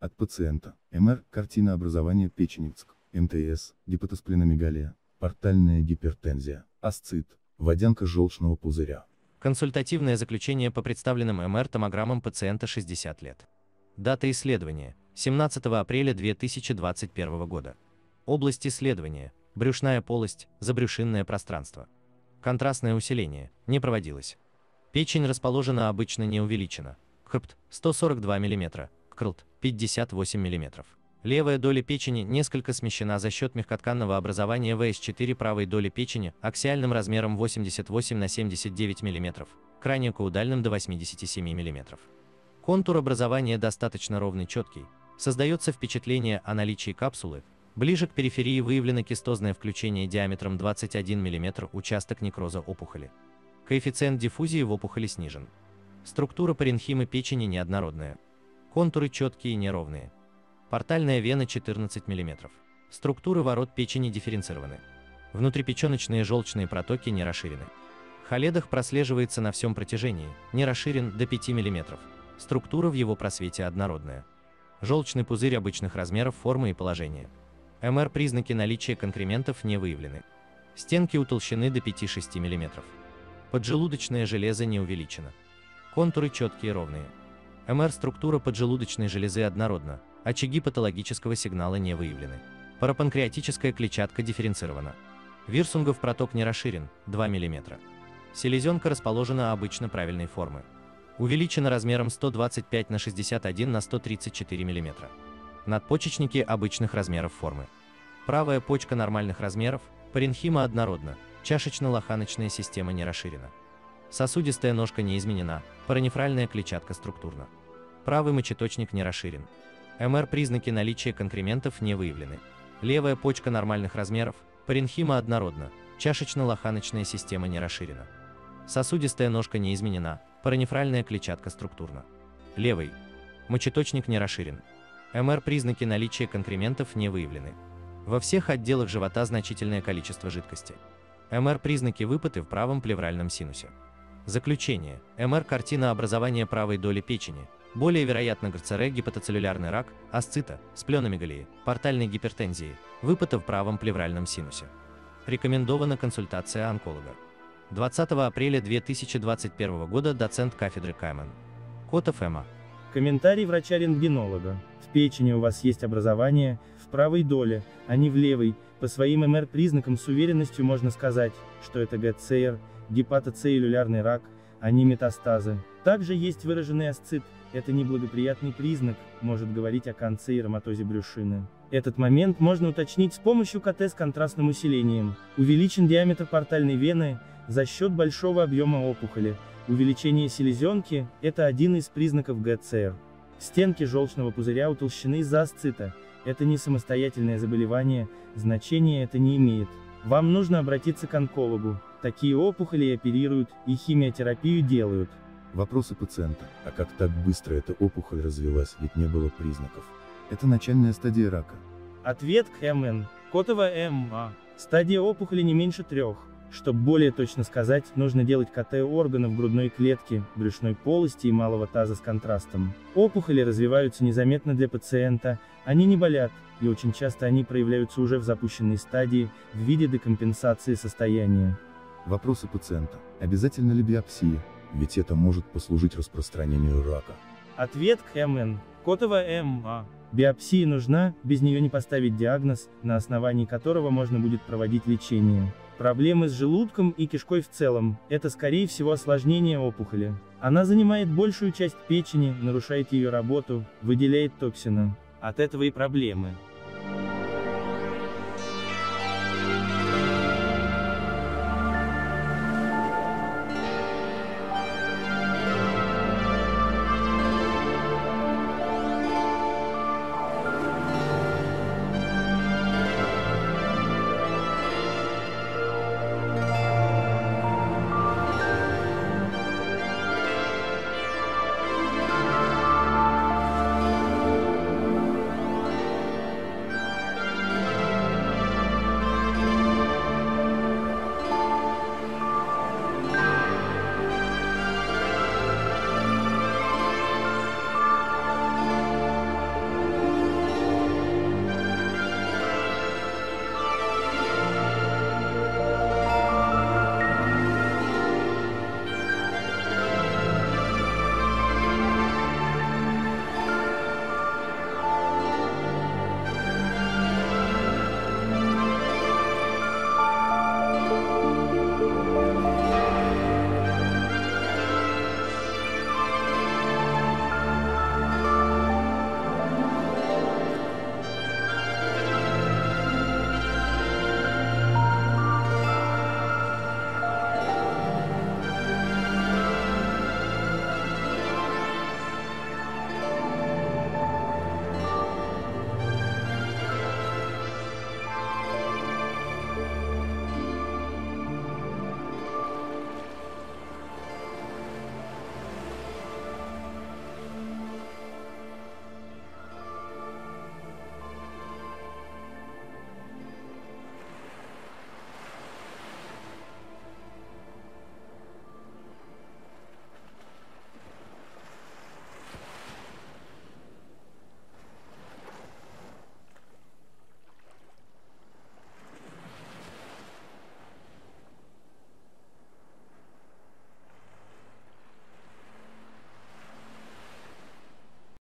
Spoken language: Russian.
От пациента. МР, картина образования печенецк, МТС, гепатоспленомегалия, портальная гипертензия, асцит, водянка желчного пузыря. Консультативное заключение по представленным МР-томограммам пациента 60 лет. Дата исследования – 17 апреля 2021 года. Область исследования – брюшная полость, забрюшинное пространство. Контрастное усиление – не проводилось. Печень расположена обычно не увеличена. КРПТ – 142 мм, КРЛТ – 58 мм. Левая доля печени несколько смещена за счет мягкотканного образования ВС4 правой доли печени аксиальным размером 88 на 79 мм, крайне каудальным до 87 мм. Контур образования достаточно ровный четкий, создается впечатление о наличии капсулы, ближе к периферии выявлено кистозное включение диаметром 21 мм участок некроза опухоли. Коэффициент диффузии в опухоли снижен. Структура паренхимы печени неоднородная. Контуры четкие и неровные. Портальная вена 14 мм. Структуры ворот печени дифференцированы. Внутрипеченочные желчные протоки не расширены. Холедах прослеживается на всем протяжении, не расширен до 5 мм. Структура в его просвете однородная. Желчный пузырь обычных размеров, формы и положения. МР признаки наличия конкрементов не выявлены. Стенки утолщены до 5-6 мм. Поджелудочное железо не увеличено. Контуры четкие и ровные. МР структура поджелудочной железы однородна, Очаги патологического сигнала не выявлены. Парапанкреатическая клетчатка дифференцирована. Вирсунгов проток не расширен, 2 мм. Селезенка расположена обычно правильной формы. Увеличена размером 125 на 61 на 134 мм. Надпочечники обычных размеров формы. Правая почка нормальных размеров, паренхима однородна, чашечно-лоханочная система не расширена. Сосудистая ножка не изменена, паранефральная клетчатка структурна. Правый мочеточник не расширен, МР признаки наличия конкрементов не выявлены. Левая почка нормальных размеров, паренхима однородна, чашечно-лоханочная система не расширена. Сосудистая ножка не изменена, паранефральная клетчатка структурна. Левый. Мочеточник не расширен. МР признаки наличия конкрементов не выявлены. Во всех отделах живота значительное количество жидкости. МР признаки выпоты в правом плевральном синусе. Заключение. МР картина образования правой доли печени, более вероятно ГРЦР, гепатоцеллюлярный рак, асцита, спленомегалии, портальной гипертензии, выпота в правом плевральном синусе. Рекомендована консультация онколога. 20 апреля 2021 года доцент кафедры Каймен. Котов Эма. Комментарий врача-рентгенолога. В печени у вас есть образование, в правой доле, а не в левой. По своим МР-признакам с уверенностью можно сказать, что это ГЦР, гепатоцеллюлярный рак, а не метастазы. Также есть выраженный асцит, это неблагоприятный признак, может говорить о конце и роматозе брюшины. Этот момент можно уточнить с помощью КТ с контрастным усилением. Увеличен диаметр портальной вены за счет большого объема опухоли. Увеличение селезенки – это один из признаков ГЦР. Стенки желчного пузыря утолщены из-за асцита. Это не самостоятельное заболевание, значения это не имеет. Вам нужно обратиться к онкологу. Такие опухоли оперируют и химиотерапию делают. Вопросы пациента. А как так быстро эта опухоль развилась, ведь не было признаков? Это начальная стадия рака. Ответ к МН. Котова МА. Стадия опухоли не меньше трех. Чтобы более точно сказать, нужно делать КТ органов грудной клетки, брюшной полости и малого таза с контрастом. Опухоли развиваются незаметно для пациента, они не болят, и очень часто они проявляются уже в запущенной стадии, в виде декомпенсации состояния. Вопросы пациента. Обязательно ли биопсия? ведь это может послужить распространению рака. Ответ к МН. Котова МА. Биопсия нужна, без нее не поставить диагноз, на основании которого можно будет проводить лечение. Проблемы с желудком и кишкой в целом – это скорее всего осложнение опухоли. Она занимает большую часть печени, нарушает ее работу, выделяет токсины. От этого и проблемы.